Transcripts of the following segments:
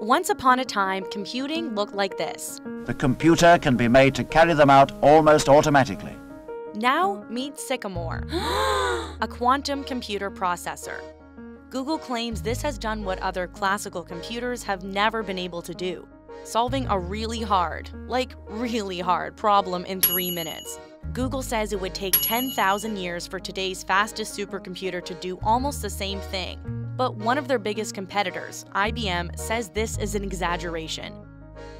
Once upon a time, computing looked like this. The computer can be made to carry them out almost automatically. Now meet Sycamore, a quantum computer processor. Google claims this has done what other classical computers have never been able to do solving a really hard, like really hard, problem in three minutes. Google says it would take 10,000 years for today's fastest supercomputer to do almost the same thing. But one of their biggest competitors, IBM, says this is an exaggeration.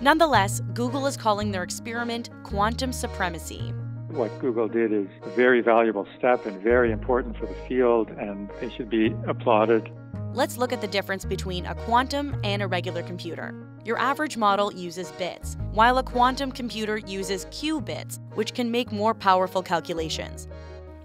Nonetheless, Google is calling their experiment quantum supremacy. What Google did is a very valuable step and very important for the field, and they should be applauded. Let's look at the difference between a quantum and a regular computer. Your average model uses bits, while a quantum computer uses qubits, which can make more powerful calculations.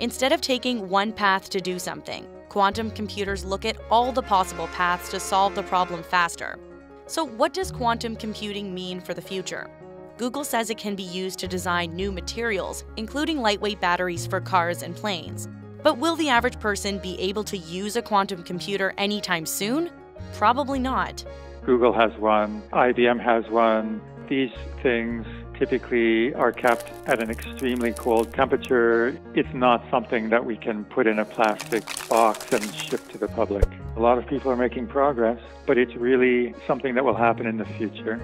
Instead of taking one path to do something, quantum computers look at all the possible paths to solve the problem faster. So, what does quantum computing mean for the future? Google says it can be used to design new materials, including lightweight batteries for cars and planes. But will the average person be able to use a quantum computer anytime soon? Probably not. Google has one, IBM has one. These things typically are kept at an extremely cold temperature. It's not something that we can put in a plastic box and ship to the public. A lot of people are making progress, but it's really something that will happen in the future.